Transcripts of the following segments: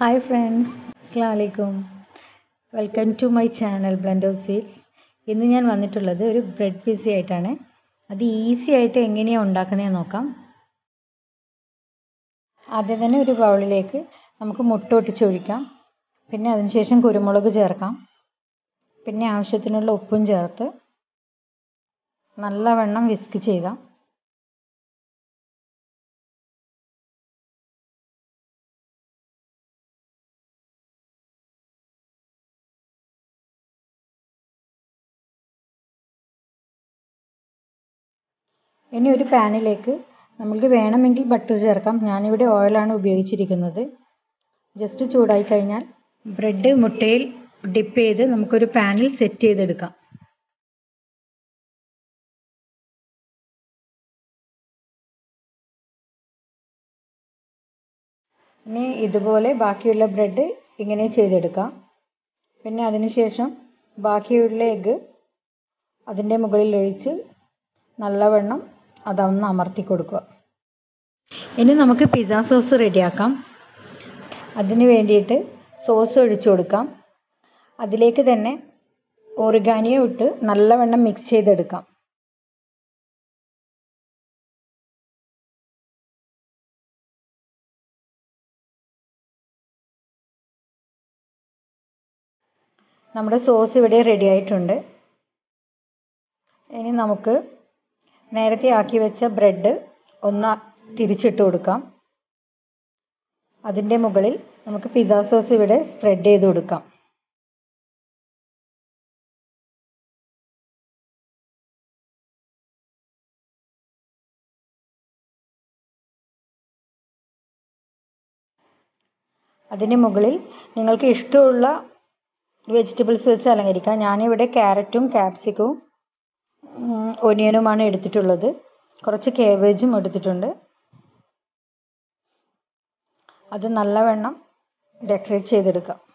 Hi friends അസ്ലാമലൈക്കും welcome to my channel blend of sweets ഇന്ന് ഞാൻ വന്നിട്ടുള്ളത് ഒരു ബ്രെഡ് പീസി ആയിട്ടാണ്. അത് ഈസി ആയിട്ട് എങ്ങനെയാണ് ഉണ്ടാക്കുന്നതെന്ന് നോക്കാം. ആദ്യം തന്നെ ഒരു ബൗളിലേക്ക് നമുക്ക് മുട്ട ഒട്ടിച്ചൊഴിക്കാം പിന്നെ അതിനുശേഷം കുരുമുളക് ചേർക്കാം. പിന്നെ ആവശ്യത്തിനുള്ള ഉപ്പും ചേർത്ത് നല്ലവണ്ണം വിസ്ക് ചെയ്യാം ഇനി ഒരു പാനിലേക്ക് നമുക്ക് വേണമെങ്കിൽ ബട്ടർ ചേർക്കാം. ഞാനിവിടെ ഓയിലാണ് ഉപയോഗിച്ചിരിക്കുന്നത്. ജസ്റ്റ് ചൂടായി കഴിഞ്ഞാൽ ബ്രെഡ് മുട്ടയിൽ ഡിപ്പ് ചെയ്ത് നമുക്കൊരു പാനിൽ സെറ്റ് ചെയ്തെടുക്കാം. ഇനി ഇതുപോലെ ബാക്കിയുള്ള ബ്രെഡ് ഇങ്ങനെ ചെയ്തെടുക്കാം. പിന്നെ അതിനുശേഷം ബാക്കിയുള്ള എഗ്ഗ് അതിന്റെ മുകളിൽ ഒഴിച്ച് നല്ലവണ്ണം അതൊന്ന് അമർത്തി കൊടുക്കുക. ഇനി നമുക്ക് പിസ്സ സോസ് റെഡിയാക്കാം അതിന് വേണ്ടിയിട്ട് സോസ് ഒഴിച്ചു കൊടുക്കാം. അതിലേക്ക് തന്നെ ഓറിഗാനിയോ ഇട്ട് നല്ലവണ്ണം മിക്സ് ചെയ്തെടുക്കാം. നമ്മുടെ സോസ് ഇവിടെ റെഡി ആയിട്ടുണ്ട്. ഇനി നമുക്ക് നേരത്തെ ആക്കി വെച്ച ബ്രെഡ് ഒന്ന് തിരിച്ചിട്ട് കൊടുക്കാം. അതിന്റെ മുകളിൽ നമുക്ക് പിസ്സ സോസ് ഇവിടെ സ്പ്രെഡ് ചെയ്ത് കൊടുക്കാം. അതിന് മുകളിൽ നിങ്ങൾക്ക് ഇഷ്ടമുള്ള വെജിറ്റബിൾസ് വെച്ച് അലങ്കരിക്കാം. ഞാനിവിടെ ക്യാരറ്റും ക്യാപ്സിക്കവും ഒനിയനുമാണ് എടുത്തിട്ടുള്ളത്. കുറച്ച് കേബേജും എടുത്തിട്ടുണ്ട്. അത് നല്ലവണ്ണം ഡെക്കറേറ്റ് ചെയ്തെടുക്കാം.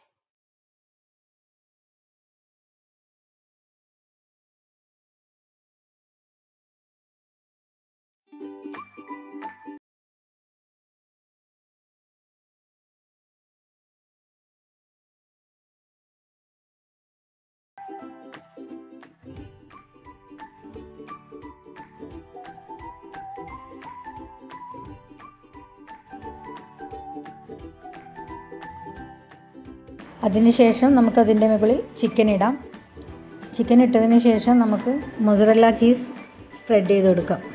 അതിനുശേഷം നമുക്ക് അതിന്റെ മുകളിൽ ചിക്കൻ ഇടാം. ചിക്കൻ ഇട്ടതിന് ശേഷം നമുക്ക് മൊസറല്ല ചീസ് സ്പ്രെഡ് ചെയ്ത് കൊടുക്കാം.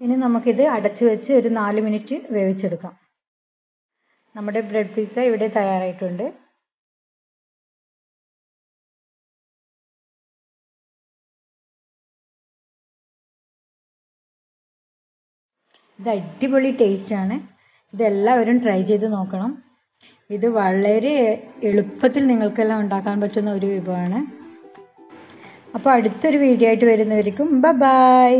ഇനി നമുക്കിത് അടച്ചു വെച്ച് ഒരു നാല് മിനിറ്റ് വേവിച്ചെടുക്കാം. നമ്മുടെ ബ്രെഡ് പിസ്സ ഇവിടെ തയ്യാറായിട്ടുണ്ട്. ഇത് അടിപൊളി ടേസ്റ്റാണ് ഇതെല്ലാവരും ട്രൈ ചെയ്ത് നോക്കണം. ഇത് വളരെ എളുപ്പത്തിൽ നിങ്ങൾക്കെല്ലാം ഉണ്ടാക്കാൻ പറ്റുന്ന ഒരു വിഭവമാണ്. അപ്പോൾ അടുത്തൊരു വീഡിയോ ആയിട്ട് വരുന്നവർക്കും ബ ബായ്